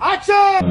አክሽን!